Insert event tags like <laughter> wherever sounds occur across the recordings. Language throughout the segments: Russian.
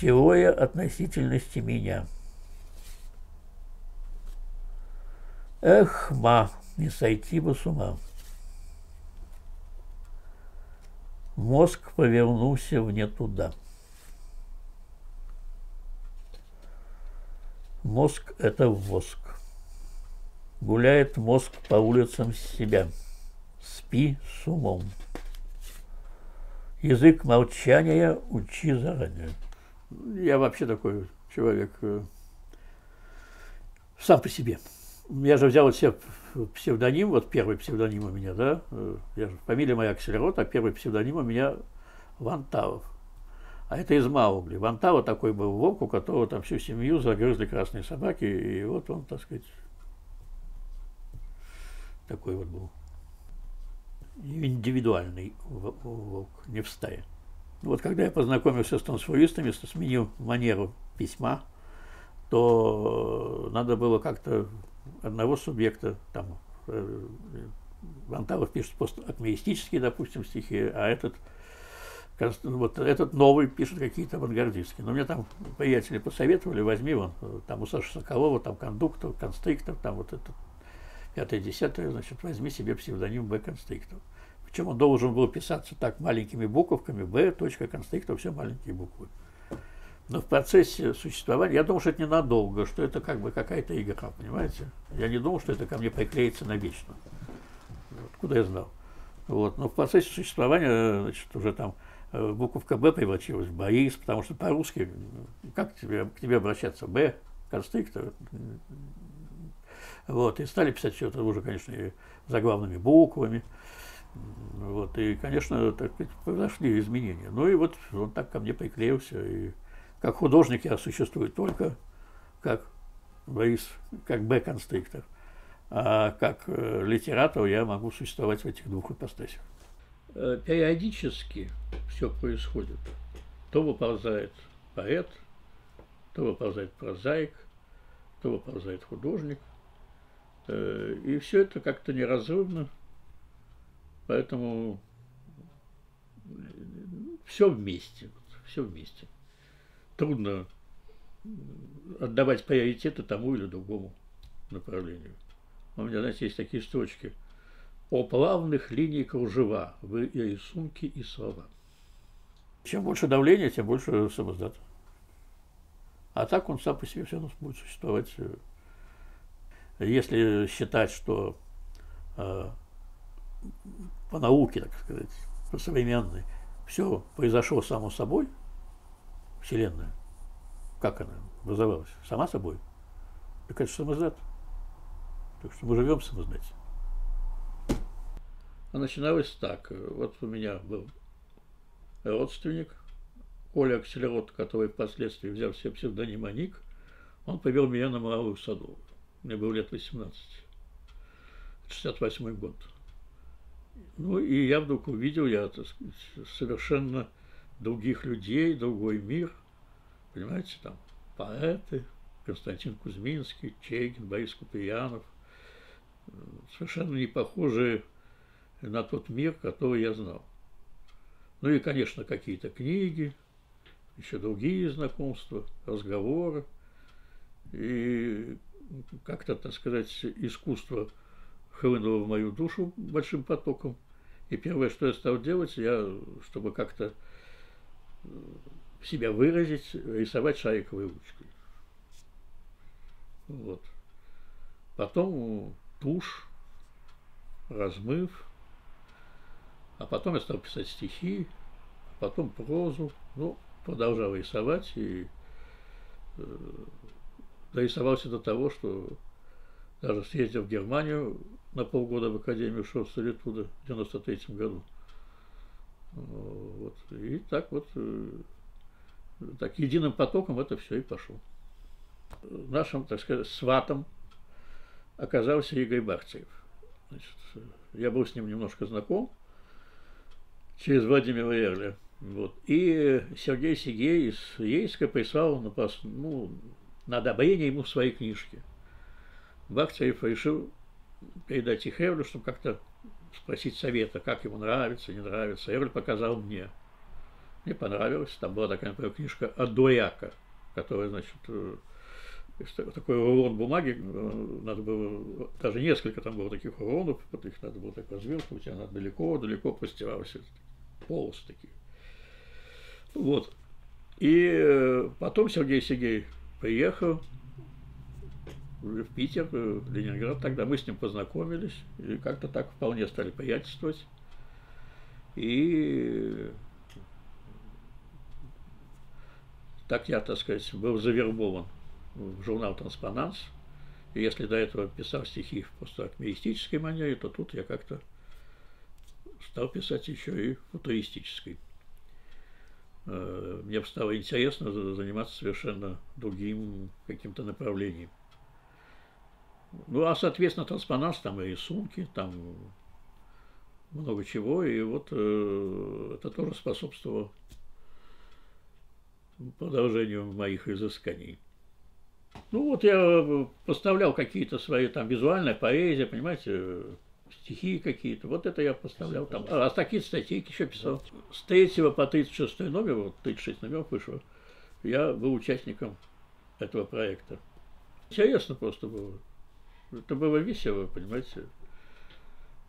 теория относительности меня. Эх, ма, не сойти бы с ума. Мозг повернулся вне туда. Мозг – это воск. Гуляет мозг по улицам себя. Спи с умом. Язык молчания учи заранее. Я вообще такой человек э, сам по себе. Я же взял себе псевдоним, вот первый псевдоним у меня, да, э, я же, фамилия моя Акселерот, а первый псевдоним у меня Ванталов. А это из Маугли. Вантава такой был волк, у которого там всю семью загрызли красные собаки, и вот он, так сказать, такой вот был. Индивидуальный волк, не в стае. Вот когда я познакомился с трансфуристами, сменил манеру письма, то надо было как-то одного субъекта, там, э, Ванталов пишет постакмеистические, допустим, стихи, а этот вот этот новый пишет какие-то авангардистские. Но мне там приятели посоветовали, возьми вон, там у Саши Соколова, там кондуктор, констриктор, там вот этот пятое, десятое, значит, возьми себе псевдоним Б констриктор. Причем он должен был писаться так маленькими буковками, Б, точка, констриктор, все маленькие буквы. Но в процессе существования, я думал, что это ненадолго, что это как бы какая-то игра, понимаете? Я не думал, что это ко мне приклеится навечно. Откуда я знал? Вот. Но в процессе существования, значит, уже там э, буковка Б превратилась в Борис, потому что по-русски, как к тебе, к тебе обращаться? Б, конструктор. Вот. И стали писать все это уже, конечно, и заглавными буквами. Вот. И, конечно, так произошли изменения. Ну и вот он так ко мне приклеился. И как художник я существую только как Борис, как Б-конструктор. А как э, литератор я могу существовать в этих двух ипостасях. Э, периодически все происходит. То выползает поэт, то выползает прозаик, то выползает художник. Э, и все это как-то неразрывно. Поэтому все вместе. Все вместе трудно отдавать приоритеты тому или другому направлению. У меня, знаете, есть такие строчки. О плавных линиях кружева в рисунке и слова. Чем больше давления, тем больше самоздат. А так он сам по себе все равно будет существовать. Если считать, что э, по науке, так сказать, по современной, все произошло само собой – Вселенная. Как она образовалась? Сама собой. Так это самоздат. Так что мы живем в самоздате. А начиналось так. Вот у меня был родственник, Коля Акселерот, который впоследствии взял себе псевдоним Аник, он повел меня на Малую Садовую. Мне было лет 18. 68 год. Ну, и я вдруг увидел, я, так сказать, совершенно других людей, другой мир. Понимаете, там поэты, Константин Кузьминский, Чегин, Борис Куприянов, совершенно не похожие на тот мир, который я знал. Ну и, конечно, какие-то книги, еще другие знакомства, разговоры. И как-то, так сказать, искусство хлынуло в мою душу большим потоком. И первое, что я стал делать, я, чтобы как-то себя выразить, рисовать шариковой ручкой. Вот. Потом тушь, размыв, а потом я стал писать стихи, потом прозу, ну, продолжал рисовать и э, дорисовался до того, что даже съездил в Германию на полгода в Академию Шорстолитуда в 93 году. Вот. И так вот, э, так единым потоком это все и пошло. Нашим, так сказать, сватом оказался Игорь Бахцеев. Значит, я был с ним немножко знаком через Владимира Эрля. Вот. И Сергей Сигей из Ейска прислал на, ну, на одобрение ему свои книжки. Бахцеев решил передать их Эрлю, чтобы как-то спросить совета, как ему нравится, не нравится. Эрль показал мне. Мне понравилось. Там была такая, например, книжка «Адуяка», которая, значит, э, такой рулон бумаги, э, надо было, даже несколько там было таких рулонов, вот их надо было так развертывать, она далеко-далеко простиралась, полосы такие. Вот. И э, потом Сергей Сергей приехал в Питер, в Ленинград, тогда мы с ним познакомились, и как-то так вполне стали приятельствовать. И так я, так сказать, был завербован в журнал «Транспонанс». И если до этого писал стихи в просто акмеистической манере, то тут я как-то стал писать еще и футуристической. Э, мне стало интересно заниматься совершенно другим каким-то направлением. Ну, а, соответственно, транспонанс, там и рисунки, там много чего, и вот э, это тоже способствовало продолжению моих изысканий. Ну вот я поставлял какие-то свои там визуальная поэзия, понимаете, стихи какие-то. Вот это я поставлял там. А, а такие статейки еще писал. С 3 по 36 номер, вот 36 номеров вышло, я был участником этого проекта. Интересно просто было. Это было весело, понимаете.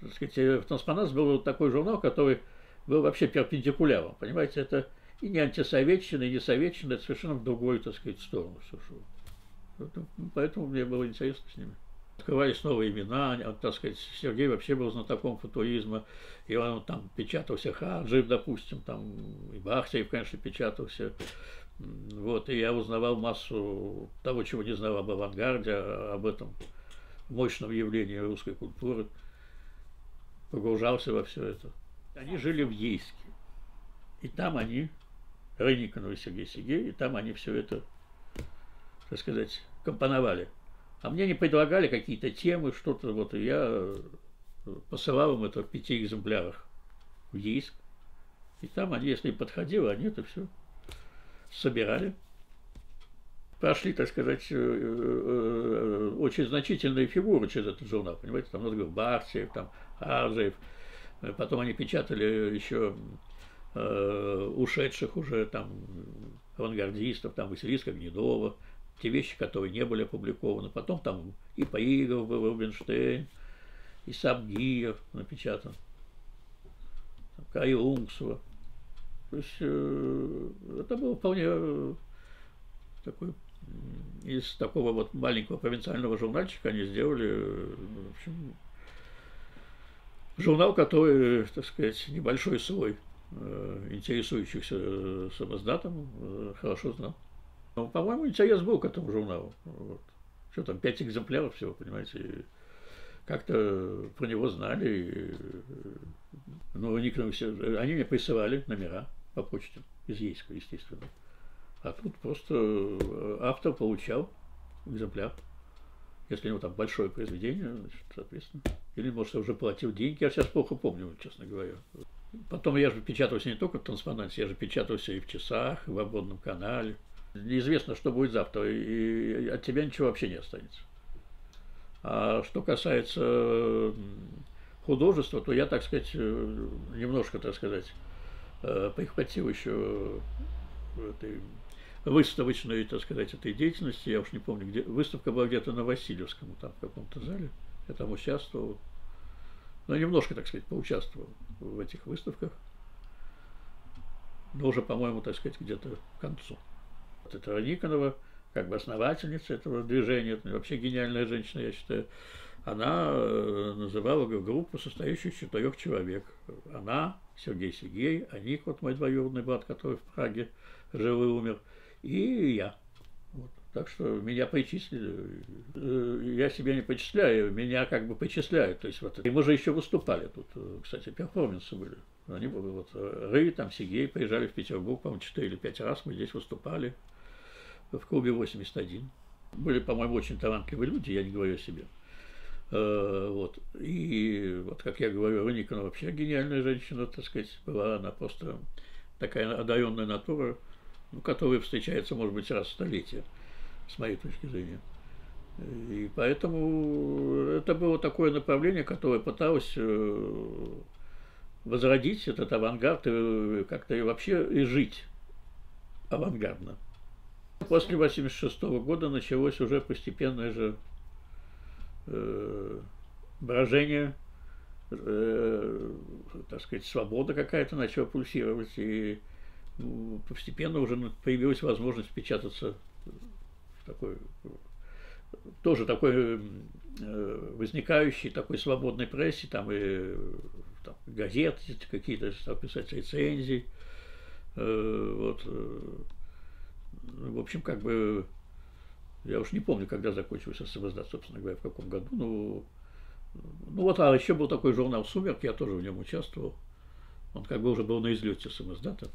Так сказать, в Транспонанс был вот такой журнал, который был вообще перпендикуляром. Понимаете, это и не антисоветчина, и не советчина, это совершенно в другую, так сказать, сторону все шло. Поэтому мне было интересно с ними. Открывались новые имена, так сказать, Сергей вообще был знатоком футуризма, и он там печатался Хаджиев, допустим, там и Бахтиев, конечно, печатался. Вот, и я узнавал массу того, чего не знал об авангарде, об этом мощном явлении русской культуры, погружался во все это. Они жили в Ейске, и там они Рыниконов и Сергей Сергей, и там они все это, так сказать, компоновали. А мне не предлагали какие-то темы, что-то, вот, и я э, посылал им это в пяти экземплярах в Ейск. И там они, если подходило, они это все собирали. Прошли, так сказать, э, э, очень значительные фигуры через этот журнал, понимаете, там, говорить, Бахтиев, там, Аржеев. Потом они печатали еще э, ушедших уже там авангардистов, там Василиска Гнедова, те вещи, которые не были опубликованы. Потом там и Паигов был, Рубинштейн, и Сабгиев напечатан, Каюнгсова. То есть э, это было вполне такой из такого вот маленького провинциального журнальчика они сделали, в общем, журнал, который, так сказать, небольшой свой Э, интересующихся э, самоздатом э, хорошо знал. Но, по-моему, интерес был к этому журналу. Вот. Что там, пять экземпляров всего, понимаете, как-то про него знали. Никто, все, они мне присылали номера по почте из Ейска, естественно. А тут просто автор получал экземпляр. Если у него там большое произведение, значит, соответственно. Или, может, уже платил деньги. Я сейчас плохо помню, честно говоря. Потом я же печатался не только в транспонанте, я же печатался и в часах, и в обводном канале. Неизвестно, что будет завтра, и от тебя ничего вообще не останется. А что касается художества, то я, так сказать, э, немножко, так сказать, э, прихватил еще этой выставочной, так сказать, этой деятельности. Я уж не помню, где. Выставка была где-то на Васильевском, там в каком-то зале. Я там участвовал но немножко, так сказать, поучаствовал в этих выставках, но уже, по-моему, так сказать, где-то к концу. Вот это Никонова, как бы основательница этого движения, это вообще гениальная женщина, я считаю, она э, называла группу, состоящую из четырех человек. Она, Сергей Сергей, Аник, вот мой двоюродный брат, который в Праге жил и умер, и я. Вот. Так что меня причислили. Э, я себя не почисляю, меня как бы почисляют. То есть вот, и мы же еще выступали тут, э, кстати, перформансы были. Они были, вот, Ры, там, Сигей приезжали в Петербург, по-моему, 4 или 5 раз мы здесь выступали в клубе 81. Были, по-моему, очень талантливые люди, я не говорю о себе. Э, вот. И вот, как я говорю, Рыникова вообще гениальная женщина, так сказать, была она просто такая одаренная натура, ну, которая встречается, может быть, раз в столетие с моей точки зрения. И поэтому это было такое направление, которое пыталось э, возродить этот авангард и как-то и вообще и жить авангардно. После 86 года началось уже постепенное же э, брожение, э, так сказать, свобода какая-то начала пульсировать, и ну, постепенно уже появилась возможность печататься в такой тоже такой э, возникающей такой свободной прессе, там и там, газеты какие-то, стал писать рецензии, э, вот, э, в общем, как бы, я уж не помню, когда закончился СМСД, собственно говоря, в каком году, но, ну вот, а еще был такой журнал «Сумерки», я тоже в нем участвовал, он как бы уже был на излете СМСДата.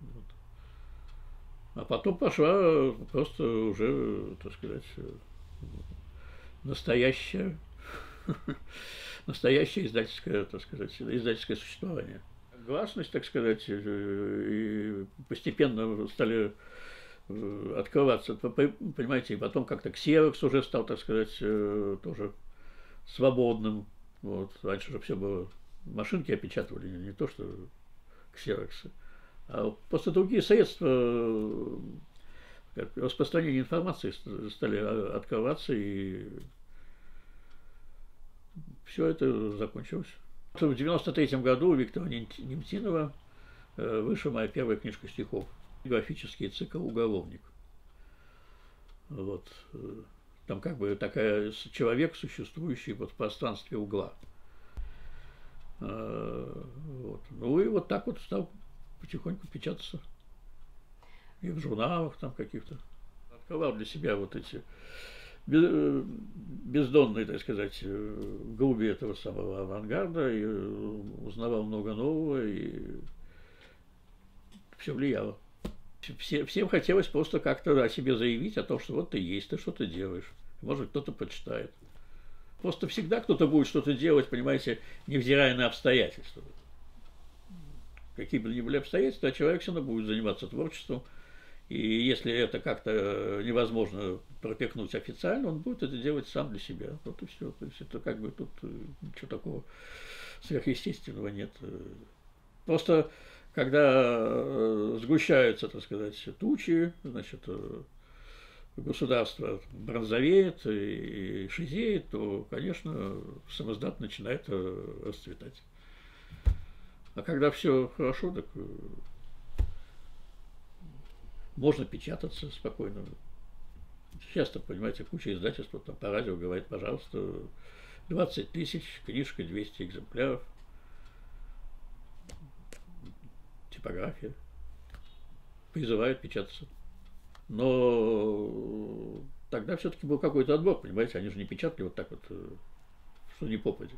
Вот. А потом пошла просто уже, так сказать, настоящая, <laughs> настоящее издательское, так сказать, издательское существование гласность, так сказать, и постепенно стали э, открываться, понимаете, и потом как-то ксерокс уже стал, так сказать, э, тоже свободным. Вот. Раньше же все было, машинки опечатывали, не то что ксероксы. А просто другие средства э, распространения информации стали открываться, и все это закончилось. В 93 году у Виктора Немтинова э, вышла моя первая книжка стихов, графический цикл «Уголовник». Вот. Э, там как бы такая человек, существующий вот в пространстве угла. Вот. Ну и вот так вот стал потихоньку печататься. И в журналах там каких-то. Открывал для себя вот эти Э, бездонной, так сказать, э, глуби этого самого авангарда, и э, узнавал много нового, и все влияло. Все, всем хотелось просто как-то о себе заявить, о том, что вот ты есть, ты что-то делаешь. Может, кто-то почитает. Просто всегда кто-то будет что-то делать, понимаете, невзирая на обстоятельства. Какие бы ни были обстоятельства, человек все равно будет заниматься творчеством – и если это как-то невозможно пропекнуть официально, он будет это делать сам для себя. Вот и все. То есть это как бы тут э, ничего такого сверхъестественного нет. Просто когда э, сгущаются, так сказать, тучи, значит, э, государство бронзовеет и шизеет, то, конечно, самоздат начинает расцветать. А когда все хорошо, так можно печататься спокойно. Часто, понимаете, куча издательств там, по радио говорит, пожалуйста, 20 тысяч, книжка, 200 экземпляров, типография, призывают печататься. Но тогда все-таки был какой-то отбор, понимаете, они же не печатали вот так вот, э, что не попади.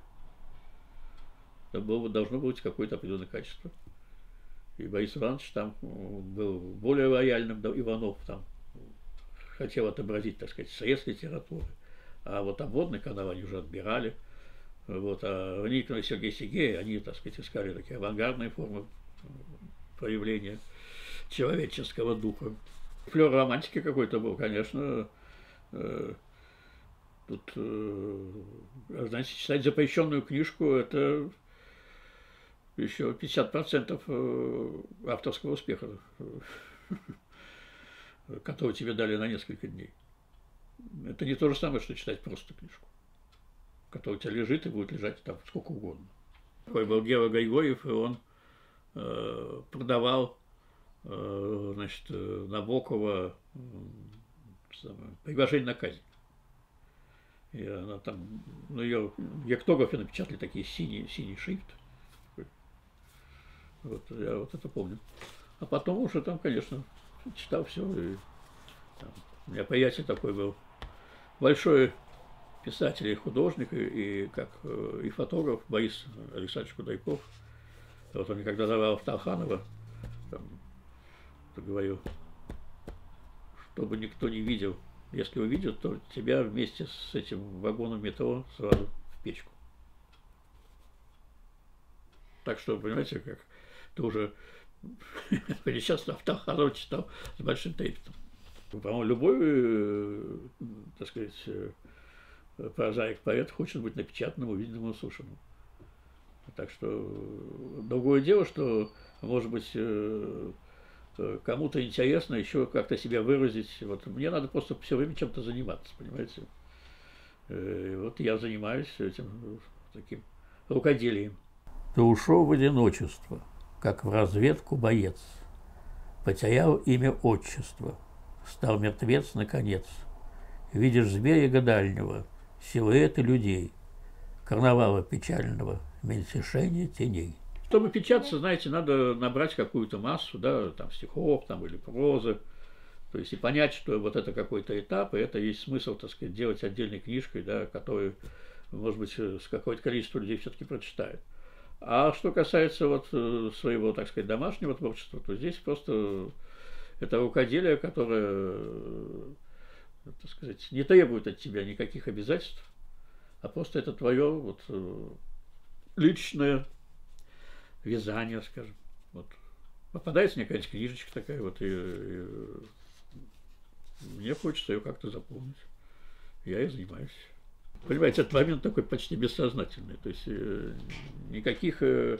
Было, должно быть какое-то определенное качество. И Борис Иванович там был более лояльным, Иванов там хотел отобразить, так сказать, срез литературы. А вот обводный канал они уже отбирали. Вот, а Никон и Сергей Сергей, они, так сказать, искали такие авангардные формы проявления человеческого духа. Флер романтики какой-то был, конечно. Э, тут, э, знаете, читать запрещенную книжку – это еще 50% э, авторского успеха, который тебе дали на несколько дней. Это не то же самое, что читать просто книжку, которая у тебя лежит и будет лежать там сколько угодно. Такой был Гева Гайгоев, и он э, продавал э, значит, Набокова э, приглашение на казнь. И она там, ну, ее в напечатали такие синие, синий шрифт. Вот, я вот это помню. А потом уже там, конечно, читал все. И, там, у меня приятель такой был. Большой писатель и художник, и, и как э, и фотограф Борис Александрович Кудайков. Вот он когда давал в Тарханова, там, говорил, чтобы никто не видел. Если увидят, то тебя вместе с этим вагоном метро сразу в печку. Так что, понимаете, как тоже сейчас читал с большим трепетом. По-моему, любой, э, так сказать, э, прозаик поэт хочет быть напечатанным, увиденным, услышанным. Так что другое дело, что, может быть, э, э, кому-то интересно еще как-то себя выразить. Вот мне надо просто все время чем-то заниматься, понимаете? И вот я занимаюсь этим таким рукоделием. Ты ушел в одиночество, как в разведку боец. Потерял имя отчества, стал мертвец наконец. Видишь зверя дальнего, силуэты людей, карнавала печального, мельтешение теней. Чтобы печататься, знаете, надо набрать какую-то массу, да, там, стихов там, или прозы, то есть и понять, что вот это какой-то этап, и это есть смысл, так сказать, делать отдельной книжкой, да, которую, может быть, какое-то количество людей все-таки прочитают. А что касается вот э, своего, так сказать, домашнего творчества, то здесь просто это рукоделие, которое, э, так сказать, не требует от тебя никаких обязательств, а просто это твое вот э, личное вязание, скажем. Вот. Попадается мне какая-нибудь книжечка такая, вот, и, и мне хочется ее как-то запомнить. Я и занимаюсь. Понимаете, этот момент такой почти бессознательный. То есть э, никаких э,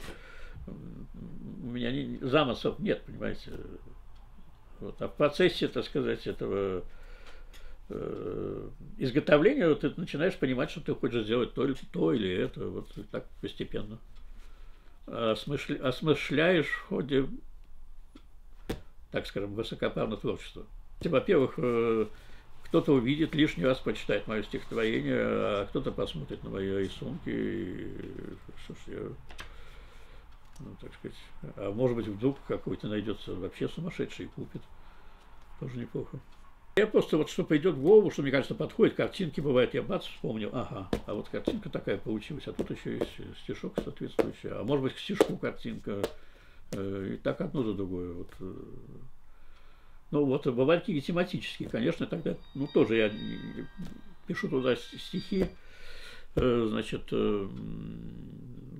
у меня не, замыслов нет, понимаете. Вот. А в процессе, так сказать, этого э, изготовления вот, ты начинаешь понимать, что ты хочешь сделать то то или это, вот так постепенно. Осмышля, осмышляешь в ходе, так скажем, высокопарного творчества. Во-первых, э, кто-то увидит, лишний раз почитает мое стихотворение, а кто-то посмотрит на мои рисунки, и, что ж, я, ну, так сказать, а может быть, вдруг какой-то найдется вообще сумасшедший и купит. Тоже неплохо. Я просто вот что придет в голову, что мне кажется подходит, картинки бывает, я бац, вспомнил, ага, а вот картинка такая получилась, а тут еще есть стишок соответствующий, а может быть к стишку картинка, э, и так одно за другое. Вот, э, ну вот, бывают какие тематические, конечно, тогда, ну тоже я пишу туда стихи, э, значит, э,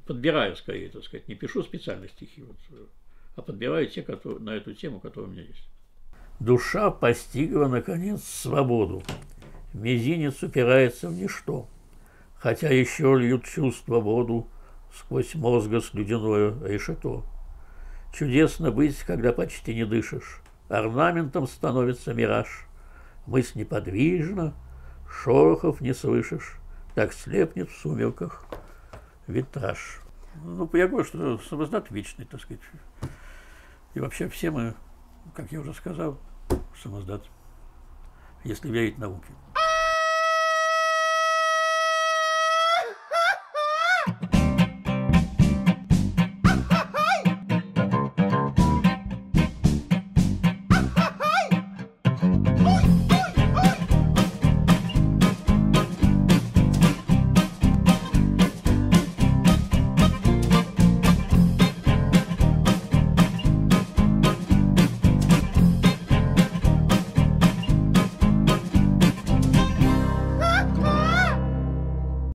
подбираю скорее, так сказать, не пишу специально стихи, вот, а подбираю те, которые, на эту тему, которая у меня есть. Душа постигла, наконец, свободу. Мизинец упирается в ничто, хотя еще льют чувства воду сквозь мозга слюдяное решето. Чудесно быть, когда почти не дышишь, орнаментом становится мираж. Мысль неподвижна, шорохов не слышишь, так слепнет в сумерках витраж. Ну, я говорю, что самоздат вечный, так сказать. И вообще все мы, как я уже сказал, самоздат, если верить науке.